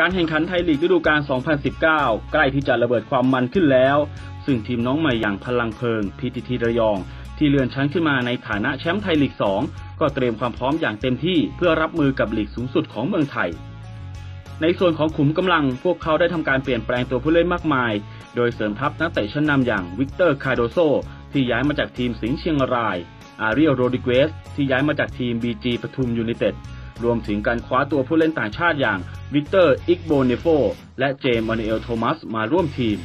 การแข่งขันไทยลีกฤดูกาล 2019 ใกล้ที่จะระเบิดความมันขึ้นแล้ว ซึ่งทีมน้องใหม่อย่างพลังเพลิงพีทีทีระยอง ที่เลื่อนชั้นขึ้นมาในฐานะแชมป์ไทยลีก 2 ก็เตรียมความพร้อมอย่างเต็มที่เพื่อรับมือกับลีกสูงสุดของเมืองไทย ในส่วนของขุมกำลังพวกเขาได้ทำการเปลี่ยนแปลงตัวผู้เล่นมากมาย โดยเสริมทัพนักเตะชั้นนำอย่างวิกเตอร์คาร์โดโซที่ย้ายมาจากทีมสิงห์เชียงราย อาเรียล โรดริเกซที่ย้ายมาจากทีมบีจีปทุมยูไนเต็ดรวมถึงการคว้าตัวผู้เล่นต่างชาติอย่าง วิกเตอร์ อิกโบเนโฟ และเจมส์มานูเอล โทมัส มาร่วมทีม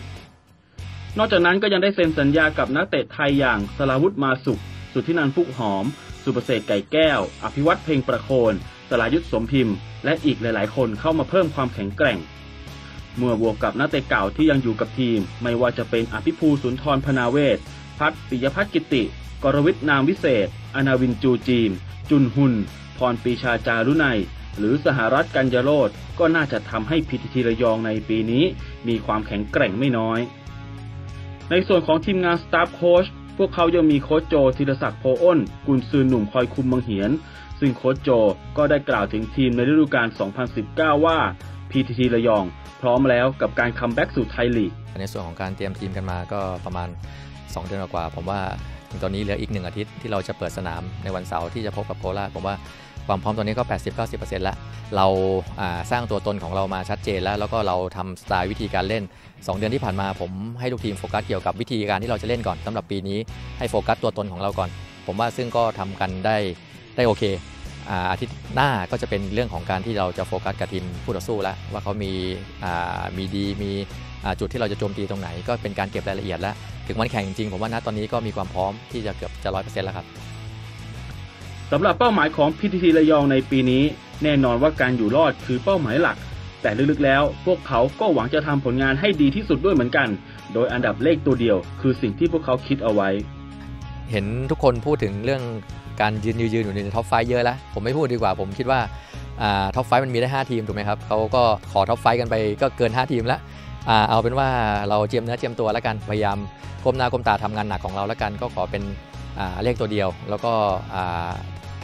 นอกจากนั้นก็ยังได้เซ็นสัญญากับนักเตะไทยอย่างสราวุธมาสุข สุทธินันท์พุกหอม สุประเสริฐไก่แก้ว อภิวัตเพ็งประโคน ศรายุทธสมพิมพ์ และอีกหลาย ๆ คนเข้ามาเพิ่มความแข็งแกร่ง เมื่อบวกกับนักเตะเก่าที่ยังอยู่กับทีม ไม่ว่าจะเป็นอภิภูสุนทรพนาเวศ พัฒน์ปิยพัฒน์กิติ กรวิทย์ นามวิเศษ อนาวินจูจีน จุนหุน พรปรีชาจารุนัย หรือสหรัฐกันยะโรจน์ก็น่าจะทำให้พีทีทีระยองในปีนี้ มีความแข็งแกร่งไม่น้อย ในส่วนของทีมงานสตาฟโค้ชพวกเขายังมีโค้ชโจธีระศักดิ์โพธิ์อ้น กุนซือหนุ่มคอยคุมบังเหียน ซึ่งโค้ชโจก็ได้กล่าวถึงทีมในฤดูกาล 2019 ว่า PTT ระยอง พร้อมแล้วกับการคัมแบ็กสู่ไทยลีก ในส่วนของการเตรียมทีมกันมาก็ประมาณ 2 เดือนกว่า ผมว่าถึงตอนนี้เหลืออีกหนึ่งอาทิตย์ที่เราจะเปิดสนามในวันเสาร์ที่จะพบกับโคราชผมว่า ความพร้อมตอนนี้ก็ 80-90%แล้ว เราสร้างตัวตนของเรามาชัดเจนแล้ว แล้วก็เราทำสไตล์วิธีการเล่น 2 เดือนที่ผ่านมาผมให้ลูกทีมโฟกัสเกี่ยวกับวิธีการที่เราจะเล่นก่อนสำหรับปีนี้ให้โฟกัสตัวตนของเราก่อน ผมว่าซึ่งก็ทำกันได้ได้โอเคอาทิตย์หน้าก็จะเป็นเรื่องของการที่เราจะโฟกัสกับทีมผู้ต่อสู้แล้วว่าเขามีมีดีมีจุดที่เราจะโจมตีตรงไหน ก็เป็นการเก็บรายละเอียดแล้ว ถึงวันแข่งจริงๆผมว่าณตอนนี้ก็มีความพร้อมที่จะเกือบจะร้อยเปอร์เซ็นต์แล้วครับ สำหรับเป้าหมายของ PTT ระยองในปีนี้ แน่นอนว่าการอยู่รอดคือเป้าหมายหลัก แต่ลึกๆแล้ว พวกเขาก็หวังจะทำผลงานให้ดีที่สุดด้วยเหมือนกัน โดยอันดับเลขตัวเดียว คือสิ่งที่พวกเขาคิดเอาไว้ เห็นทุกคนพูดถึงเรื่องการยืนยืนอยู่ใน top five เยอะแล้ว ผมไม่พูดดีกว่าผมคิดว่าtop five มันมีได้ 5 ทีมถูกไหมครับเขาก็ขอ top five กันไปก็เกิน 5 ทีมแล้วเอาเป็นว่าเราเจียมเนื้อเจียมตัวแล้วกันพยายามก้มหน้าก้มตาทำงานหนักของเราแล้วกัน ก็ขอเป็นเลขตัวเดียว แล้วก็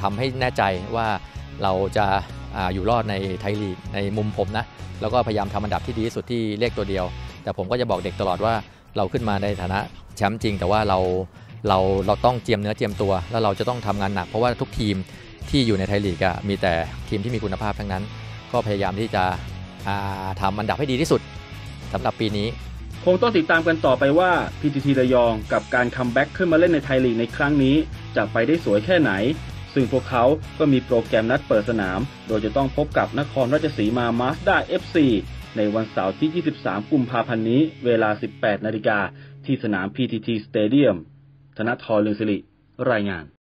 ทำให้แน่ใจว่าเราจะออยู่รอดในไทยลีกในมุมผมนะ แล้วก็พยายามทำอันดับที่ดีที่สุดที่เลขตัวเดียว แต่ผมก็จะบอกเด็กตลอดว่าเราขึ้นมาในฐานะแชมป์จริง แต่ว่าเราเราเราต้องเจียมเนื้อเจียมตัว แล้วเราจะต้องทำงานหนัก เพราะว่าทุกทีมที่อยู่ในไทยลีกมีแต่ทีมที่มีคุณภาพทั้งนั้น ก็พยายามที่จะทำอันดับให้ดีที่สุดสำหรับปีนี้คงต้องติดตามกันต่อไปว่า PTT ระยองกับการคัมแบ็กขึ้นมาเล่นในไทยลีกในครั้งนี้ จะไปได้สวยแค่ไหน ซึ่งพวกเขาก็มีโปรแกรมนัดเปิดสนาม โดยจะต้องพบกับนครราชสีมามาสด้า FC ในวันเสาร์ที่ 23 กุมภาพันธ์นี้ เวลา 18 นาฬิกาที่สนาม PTT Stadium ธนทรลือสิริ รายงาน